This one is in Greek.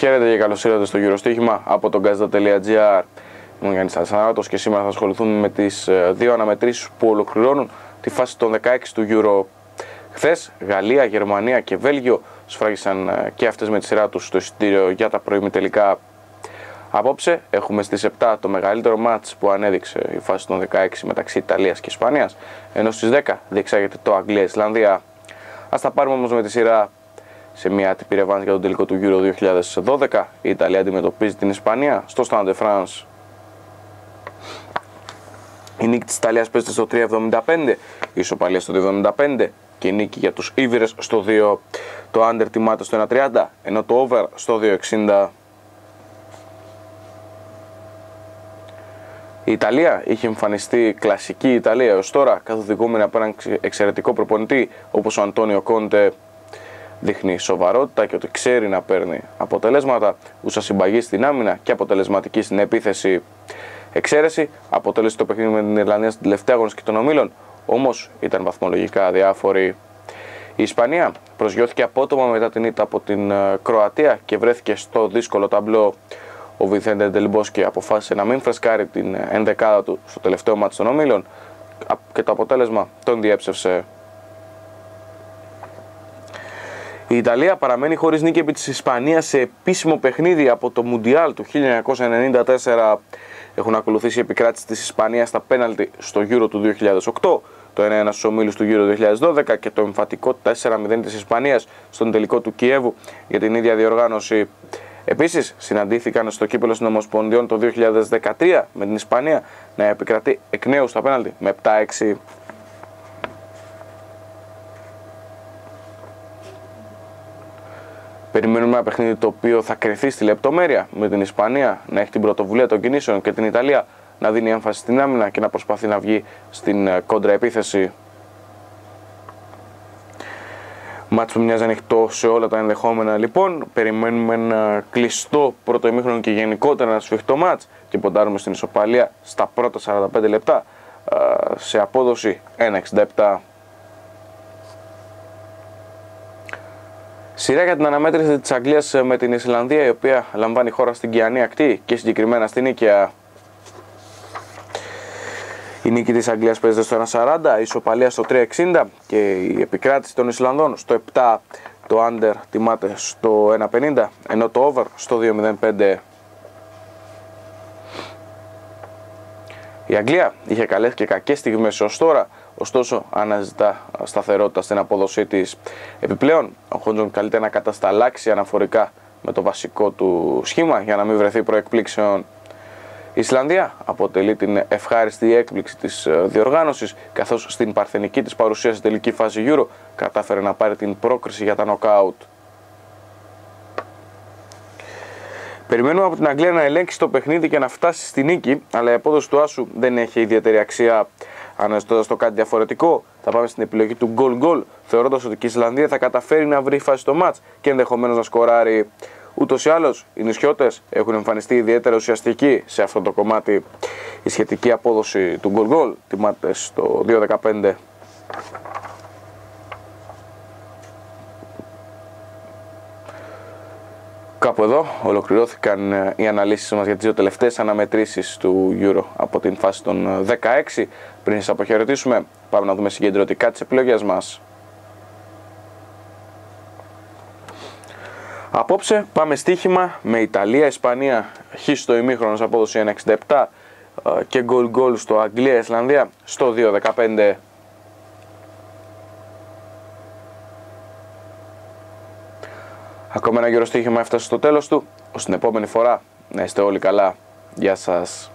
Χαίρετε και καλώς ήρθατε στο Eurostοίχημα από τον Gazda.gr. Είμαι ο Γιάννης Ασανάτο και σήμερα θα ασχοληθούμε με τις ε, δύο αναμετρήσεις που ολοκληρώνουν τη φάση των 16 του Euro. Χθες, Γαλλία, Γερμανία και Βέλγιο σφράγισαν ε, και αυτές με τη σειρά τους στο εισιτήριο για τα πρωί τελικά. Απόψε έχουμε στις 7 το μεγαλύτερο μάτς που ανέδειξε η φάση των 16 μεταξύ Ιταλίας και Ισπανίας, ενώ στις 10 διεξάγεται το Αγγλία-Ισλανδία. Ας τα πάρουμε όμως με τη σειρά σε μια άτυπη ρευάνση για τον τελικό του Euro 2012. Η Ιταλία αντιμετωπίζει την Ισπανία στο Stade de France. Η νίκη της Ιταλίας παίζεται στο 3.75, η ισοπαλία στο 2.75 και η νίκη για τους Ήβηρες στο 2. Το under τιμάται στο 1.30, ενώ το over στο 2.60. Η Ιταλία είχε εμφανιστεί κλασική Ιταλία έως τώρα, καθοδηγούμενη από έναν εξαιρετικό προπονητή όπως ο Αντώνιο Κόντε δείχνει σοβαρότητα και ότι ξέρει να παίρνει αποτελέσματα, ούσα συμπαγή στην άμυνα και αποτελεσματική στην επίθεση. Εξαίρεση αποτέλεσε το παιχνίδι με την Ιρλανδία στην τελευταία αγωνιστική των ομίλων, όμως ήταν βαθμολογικά αδιάφορη. Η Ισπανία προσγειώθηκε απότομα μετά την ήττα από την ε, Κροατία και βρέθηκε στο δύσκολο ταμπλό. Ο Βιθέντε Ντελμπόσκι αποφάσισε να μην φρεσκάρει την ενδεκάδα του στο τελευταίο μάτι των ομίλων και το αποτέλεσμα τον διέψευσε Η Ιταλία παραμένει χωρίς νίκη επί της Ισπανίας σε επίσημο παιχνίδι από το Μουντιάλ του 1994. Έχουν ακολουθήσει η επικράτηση της Ισπανίας στα πέναλτι στο Euro του 2008, το 1-1 στους ομίλους του Euro 2012 και το εμφατικό 4-0 της Ισπανίας στον τελικό του Κιέβου για την ίδια διοργάνωση. Επίσης, συναντήθηκαν στο κύπελο των Ομοσπονδιών το 2013 με την Ισπανία να επικρατεί εκ νέου στα πέναλτι με 7-6. Περιμένουμε ένα παιχνίδι το οποίο θα κρυθεί στη λεπτομέρεια με την Ισπανία να έχει την πρωτοβουλία των κινήσεων και την Ιταλία να δίνει έμφαση στην άμυνα και να προσπαθεί να βγει στην ε, κόντρα επίθεση. Μάτσο που μοιάζει ανοιχτό σε όλα τα ενδεχόμενα λοιπόν. Περιμένουμε ένα κλειστό πρώτο ημίχρονο και γενικότερα ένα σφιχτό μάτς και ποντάρουμε στην ισοπαλία στα πρώτα 45 λεπτά ε, σε απόδοση 1,67. Σειρά για την αναμέτρηση της Αγγλίας ε, με την Ισλανδία, η οποία λαμβάνει χώρα στην Κιανή Ακτή και συγκεκριμένα στην Νίκαια. Η νίκη της Αγγλίας παίζεται στο 1.40, η ισοπαλία στο 3.60 και η επικράτηση των Ισλανδών στο 7, το under τιμάται στο 1.50, ενώ το over στο 2.05. Η Αγγλία είχε καλές και κακές στιγμές ως τώρα, ωστόσο αναζητά σταθερότητα στην απόδοσή της. Επιπλέον, ο Χόντζον καλείται να κατασταλάξει αναφορικά με το βασικό του σχήμα για να μην βρεθεί προεκπλήξεων. Η Ισλανδία αποτελεί την ευχάριστη έκπληξη της ε, διοργάνωσης, καθώς στην παρθενική της παρουσία στη τελική φάση Euro κατάφερε να πάρει την πρόκριση για τα νοκάουτ. Περιμένουμε από την Αγγλία να ελέγξει το παιχνίδι και να φτάσει στη νίκη, αλλά η απόδοση του Άσου δεν έχει ιδιαίτερη αξία. Αναζητώντα το κάτι διαφορετικό, θα πάμε στην επιλογή του goal goal, θεωρώντας ότι η Ισλανδία θα καταφέρει να βρει φάση στο match και ενδεχομένως να σκοράρει. Ούτως ή άλλως, οι νησιώτες έχουν εμφανιστεί ιδιαίτερα ουσιαστικοί σε αυτό το κομμάτι. Η σχετική απόδοση του goal goal τιμάται στο 2-15. Κάπου εδώ ολοκληρώθηκαν ε, οι αναλύσεις μας για τις δύο τελευταίες αναμετρήσεις του Euro από την φάση των 16. Ε, Πριν σας αποχαιρετήσουμε, πάμε να δούμε συγκεντρωτικά τις επιλογές μας. Απόψε πάμε στοίχημα με Ιταλία-Ισπανία χ στο ημίχρονος απόδοση 1.67 ε, και γκολ γκολ στο Αγγλία-Ισλανδία στο 2.15. Ακόμα ένα γύρο στοίχημα έφτασε στο τέλος του. Ως την επόμενη φορά να είστε όλοι καλά. Γεια σας.